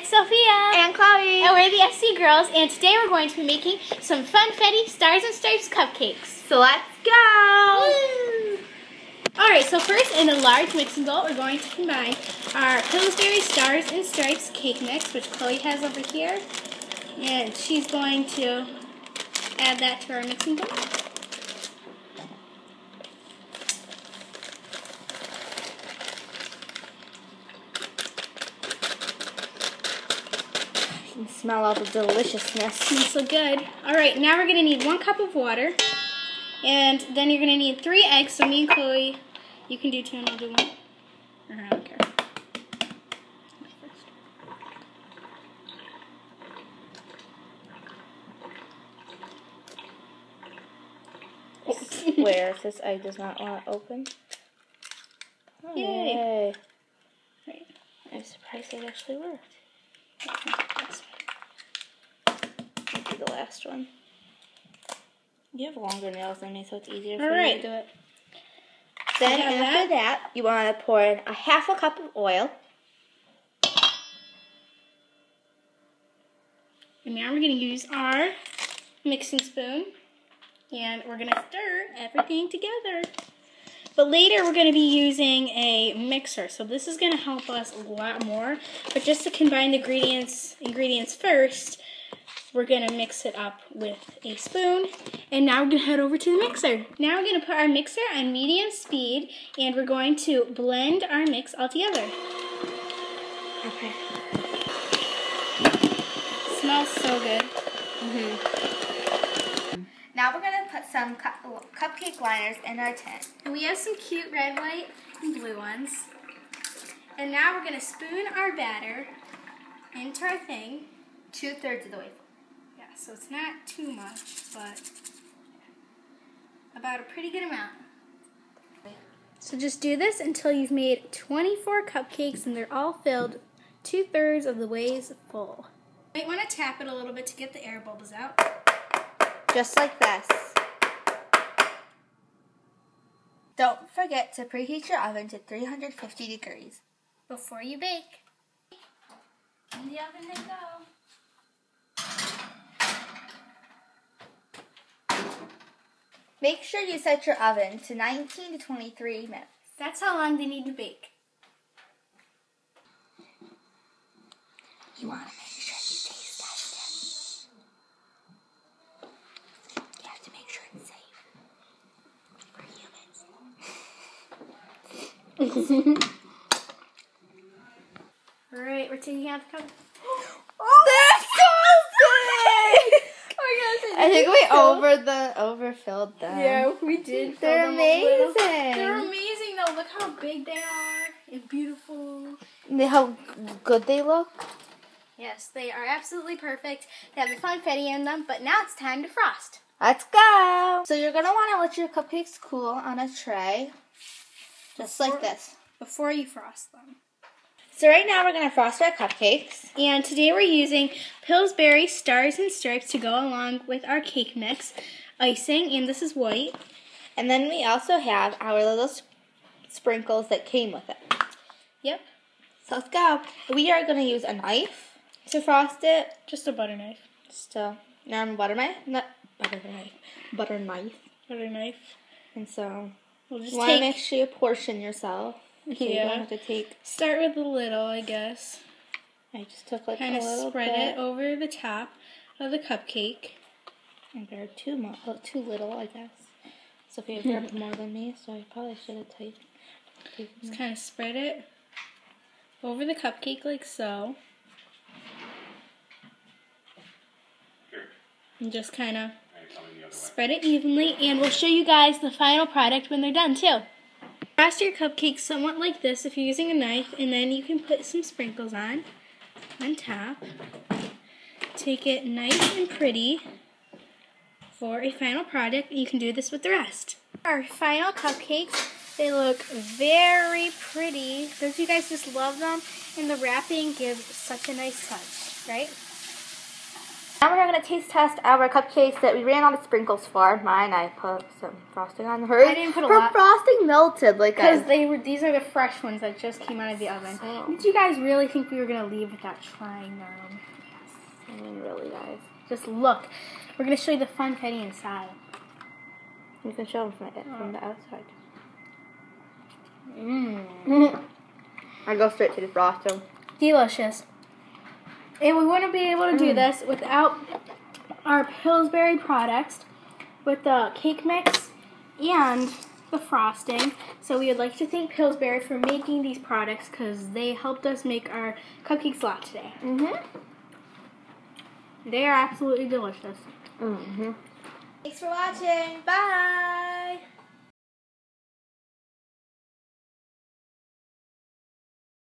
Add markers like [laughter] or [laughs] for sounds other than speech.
It's Sophia. And Chloe. And we're the SC Girls, and today we're going to be making some Funfetti Stars and Stripes cupcakes. So let's go! Alright, so first in a large mixing bowl, we're going to combine our Pillsbury Stars and Stripes cake mix, which Chloe has over here. And she's going to add that to our mixing bowl. You can smell all the deliciousness. Smells so good. Alright, now we're going to need one cup of water. And then you're going to need three eggs. So me and Chloe, you can do two and I'll do one. Or I don't care. Where if this egg does not want to open? Oh, Yay. Right. I'm surprised it actually worked. Last one. You have longer nails than me, so it's easier for right. to do it. Then after that, you want to pour in a half a cup of oil. And now we're going to use our mixing spoon. And we're going to stir everything together. But later we're going to be using a mixer. So this is going to help us a lot more. But just to combine the ingredients, ingredients first, we're going to mix it up with a spoon. And now we're going to head over to the mixer. Now we're going to put our mixer on medium speed. And we're going to blend our mix all together. Okay. smells so good. Mhm. Now we're gonna put some cu- cupcake liners in our tin. And we have some cute red, white, and blue ones. And now we're going to spoon our batter into our thing. Two thirds of the way. So it's not too much, but about a pretty good amount. So just do this until you've made 24 cupcakes and they're all filled two thirds of the ways full. You might want to tap it a little bit to get the air bubbles out. Just like this. Don't forget to preheat your oven to 350 degrees. before you bake. In the oven they go. Make sure you set your oven to 19 to 23 minutes. That's how long they need to bake. You want to make sure you taste test it. You have to make sure it's safe for humans. [laughs] All right, we're taking out the cup. Oh, they're so big! I think we [laughs] over the overfilled them. Yeah, we did. fill They're them a amazing. They're amazing though. Look how big they are and beautiful. They- How good they look. Yes, they are absolutely perfect. They have the funfetti in them, but now it's time to frost. Let's go. So you're gonna want to let your cupcakes cool on a tray, just like this. Before you frost them. So right now we're gonna frost our cupcakes. And today we're using Pillsbury Stars and Stripes to go along with our cake mix icing, and this is white. And then we also have our little sprinkles that came with it. Yep, So let's go. We are going to use a knife to frost it. just a butter knife. Still, non butter knife, not butter knife, butter knife. Butter knife. And so We'll just want to make sure you portion yourself. So you Yeah. don't have to take. start with a little, I guess. I just took like Kind a of spread bit. it over the top of the cupcake. And they're too much, oh, too little, I guess. Sophia grabbed more than me, so I probably should have taken. taken Just kind of spread it over the cupcake like so. And just kind of spread it evenly, and we'll show you guys the final product when they're done too. Frost your cupcakes somewhat like this if you're using a knife, and then you can put some sprinkles on, on top. Take it nice and pretty for a final product, you can do this with the rest. Our final cupcakes, they look very pretty. Don't you guys just love them? And the wrapping gives such a nice touch, right? Now we're gonna taste test our cupcakes that we ran out of sprinkles for. Mine, I put some frosting on hers. I didn't put a Her lot. frosting melted like Because they were these are the fresh ones that just came out of the oven. So- Did you guys really think we were gonna leave without trying them? I mean, really, guys. Just look. We're gonna show you the fun funfetti inside. You can show them from the, from the outside. Mmm. [laughs] I go straight to the frosting. Delicious. And we wouldn't be able to do Mm. this without our Pillsbury products with the cake mix and the frosting. So we would like to thank Pillsbury for making these products because they helped us make our cupcakes a lot today. Mm-hmm. They are absolutely delicious. Mm-hmm. Thanks for watching. Bye.